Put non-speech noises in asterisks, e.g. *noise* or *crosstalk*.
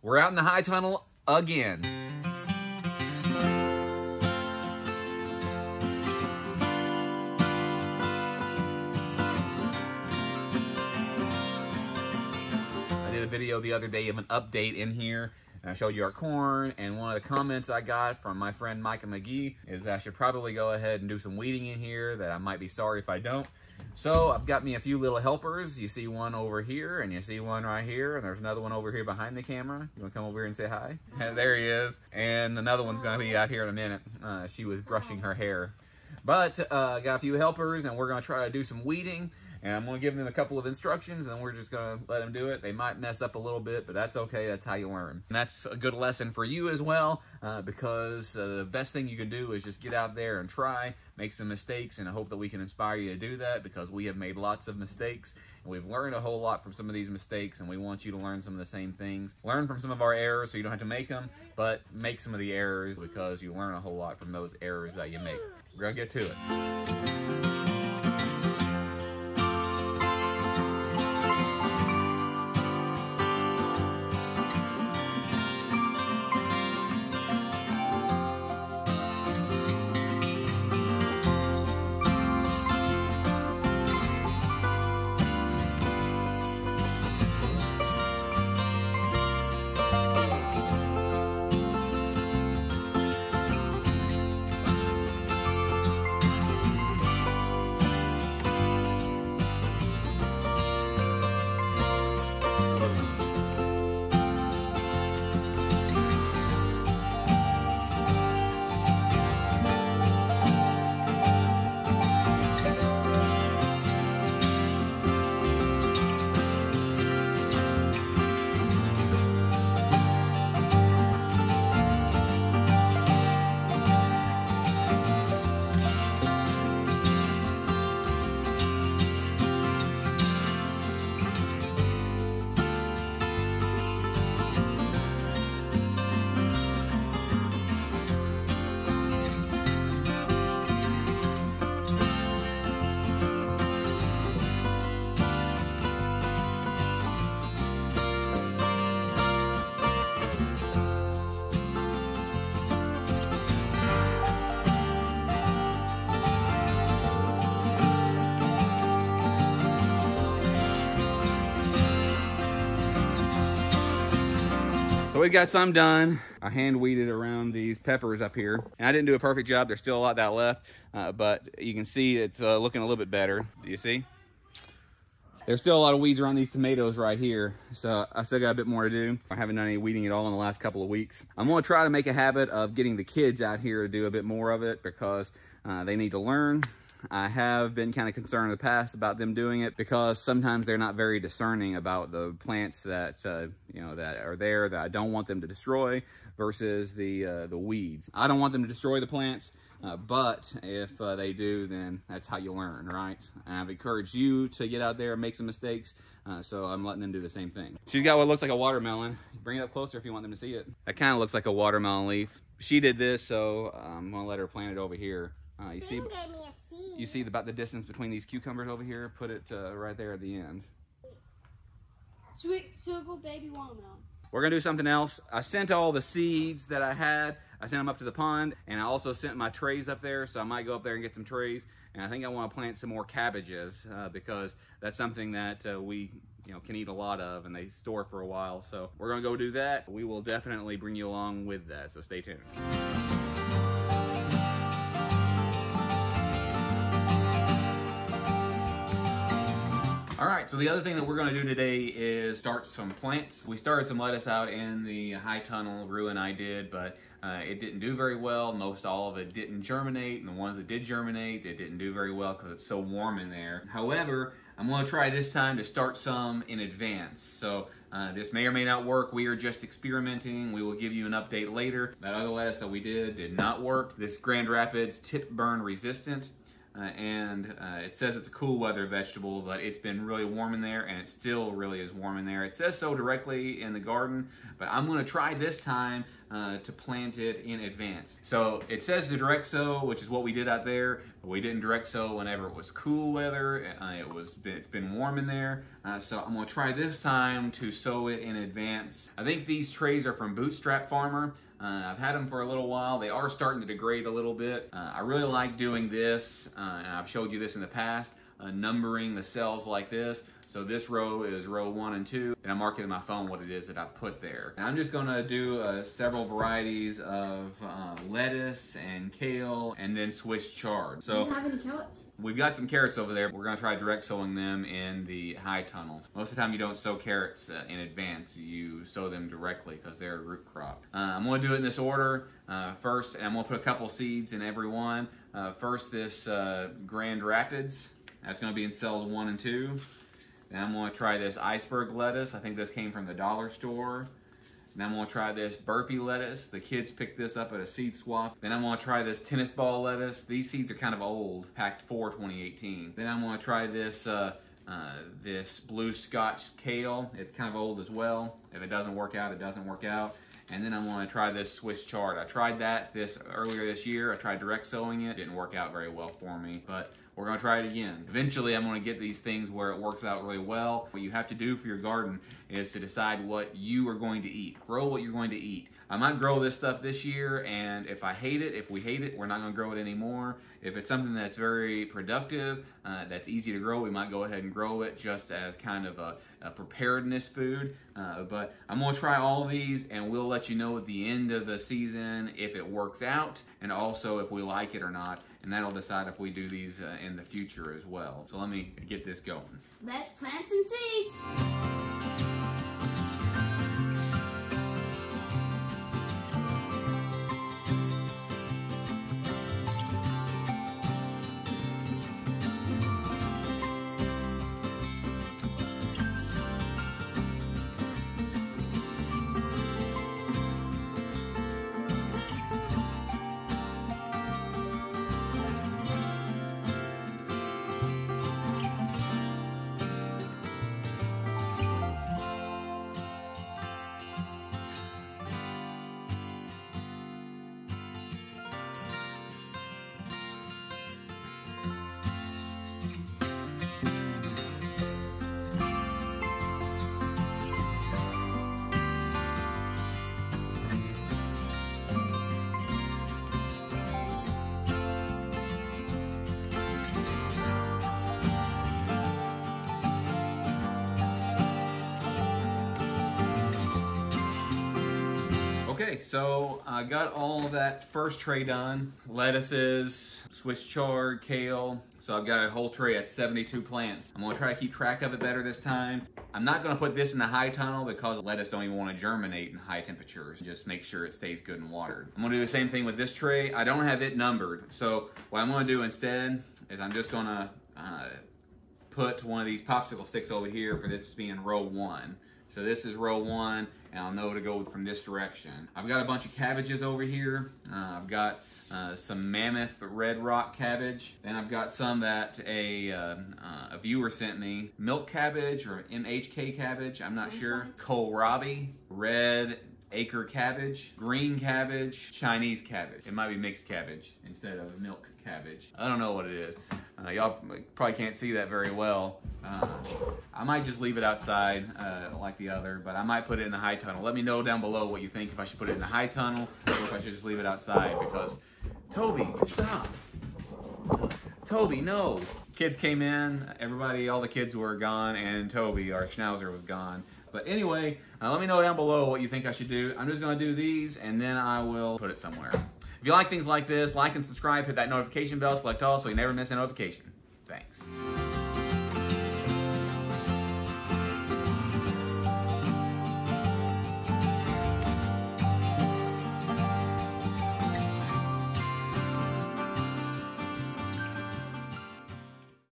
We're out in the high tunnel again. I did a video the other day of an update in here. I showed you our corn, and one of the comments I got from my friend Micah McGie is I should probably go ahead and do some weeding in here, that I might be sorry if I don't. So I've got me a few little helpers. You see one over here, and you see one right here, and there's another one over here behind the camera. You want to come over here and say hi? And *laughs* there he is. And another one's going to be out here in a minute. Uh, she was brushing her hair. But uh, got a few helpers, and we're going to try to do some weeding. And I'm going to give them a couple of instructions, and we're just going to let them do it. They might mess up a little bit, but that's okay. That's how you learn. And that's a good lesson for you as well, uh, because uh, the best thing you can do is just get out there and try, make some mistakes, and I hope that we can inspire you to do that, because we have made lots of mistakes, and we've learned a whole lot from some of these mistakes, and we want you to learn some of the same things. Learn from some of our errors so you don't have to make them, but make some of the errors because you learn a whole lot from those errors that you make. We're going to get to it. So we got some done. I hand weeded around these peppers up here. And I didn't do a perfect job. There's still a lot that left, uh, but you can see it's uh, looking a little bit better. Do you see? There's still a lot of weeds around these tomatoes right here. So I still got a bit more to do. I haven't done any weeding at all in the last couple of weeks. I'm gonna try to make a habit of getting the kids out here to do a bit more of it because uh, they need to learn. I have been kind of concerned in the past about them doing it because sometimes they're not very discerning about the plants that uh, you know that are there that I don't want them to destroy versus the uh, the weeds. I don't want them to destroy the plants, uh, but if uh, they do, then that's how you learn, right? And I've encouraged you to get out there and make some mistakes, uh, so I'm letting them do the same thing. She's got what looks like a watermelon. Bring it up closer if you want them to see it. That kind of looks like a watermelon leaf. She did this, so I'm gonna let her plant it over here. Uh, you see, you see about the distance between these cucumbers over here? Put it uh, right there at the end. Sweet sugar baby watermelon. We're gonna do something else. I sent all the seeds that I had. I sent them up to the pond, and I also sent my trays up there. So I might go up there and get some trays. And I think I want to plant some more cabbages uh, because that's something that uh, we you know can eat a lot of, and they store for a while. So we're gonna go do that. We will definitely bring you along with that. So stay tuned. All right, so the other thing that we're gonna do today is start some plants. We started some lettuce out in the high tunnel, Rue and I did, but uh, it didn't do very well. Most all of it didn't germinate, and the ones that did germinate, it didn't do very well because it's so warm in there. However, I'm gonna try this time to start some in advance. So uh, this may or may not work. We are just experimenting. We will give you an update later. That other lettuce that we did did not work. This Grand Rapids tip burn resistant. Uh, and uh, it says it's a cool weather vegetable, but it's been really warm in there, and it still really is warm in there. It says so directly in the garden, but I'm to try this time uh, to plant it in advance. So it says to direct sow, which is what we did out there. We didn't direct sow whenever it was cool weather. Uh, it was it's been warm in there. Uh, so I'm gonna try this time to sow it in advance. I think these trays are from Bootstrap Farmer. Uh, I've had them for a little while. They are starting to degrade a little bit. Uh, I really like doing this, uh, I've showed you this in the past, uh, numbering the cells like this. So this row is row one and two, and I'm marking in my phone what it is that I've put there. And I'm just gonna do uh, several varieties of uh, lettuce and kale, and then Swiss chard. So Do you have any carrots? We've got some carrots over there. We're gonna try direct sowing them in the high tunnels. Most of the time you don't sow carrots uh, in advance. You sow them directly because they're a root crop. Uh, I'm gonna do it in this order. Uh, first, and I'm gonna put a couple seeds in every one. Uh, first, this uh, Grand Rapids. That's gonna be in cells one and two. Then I'm gonna try this iceberg lettuce. I think this came from the dollar store. Then I'm gonna try this burpee lettuce. The kids picked this up at a seed swap. Then I'm gonna try this tennis ball lettuce. These seeds are kind of old, packed for 2018. Then I'm gonna try this uh, uh, this blue scotch kale. It's kind of old as well. If it doesn't work out, it doesn't work out. And then I'm gonna try this Swiss chard. I tried that this earlier this year. I tried direct sowing it. Didn't work out very well for me, but we're gonna try it again. Eventually, I'm gonna get these things where it works out really well. What you have to do for your garden is to decide what you are going to eat. Grow what you're going to eat. I might grow this stuff this year, and if I hate it, if we hate it, we're not gonna grow it anymore. If it's something that's very productive, uh, that's easy to grow, we might go ahead and grow it just as kind of a, a preparedness food. Uh, but I'm gonna try all these, and we'll let you know at the end of the season if it works out, and also if we like it or not and that'll decide if we do these uh, in the future as well. So let me get this going. Let's plant some seeds. So I got all that first tray done. Lettuces, Swiss chard, kale. So I've got a whole tray at 72 plants. I'm gonna try to keep track of it better this time. I'm not gonna put this in the high tunnel because lettuce don't even wanna germinate in high temperatures. Just make sure it stays good and watered. I'm gonna do the same thing with this tray. I don't have it numbered. So what I'm gonna do instead is I'm just gonna uh, put one of these popsicle sticks over here for this being row one. So this is row one, and I'll know to go from this direction. I've got a bunch of cabbages over here. Uh, I've got uh, some mammoth red rock cabbage. Then I've got some that a, uh, uh a viewer sent me. Milk cabbage or MHK cabbage, I'm not sure. Kohlrabi, red acre cabbage, green cabbage, Chinese cabbage. It might be mixed cabbage instead of milk cabbage. I don't know what it is. Uh, y'all probably can't see that very well. Uh, I might just leave it outside uh, like the other, but I might put it in the high tunnel. Let me know down below what you think, if I should put it in the high tunnel or if I should just leave it outside because, Toby, stop. Toby, no. Kids came in, everybody, all the kids were gone, and Toby, our schnauzer, was gone. But anyway, uh, let me know down below what you think I should do. I'm just gonna do these and then I will put it somewhere. If you like things like this, like and subscribe, hit that notification bell, select all so you never miss a notification. Thanks.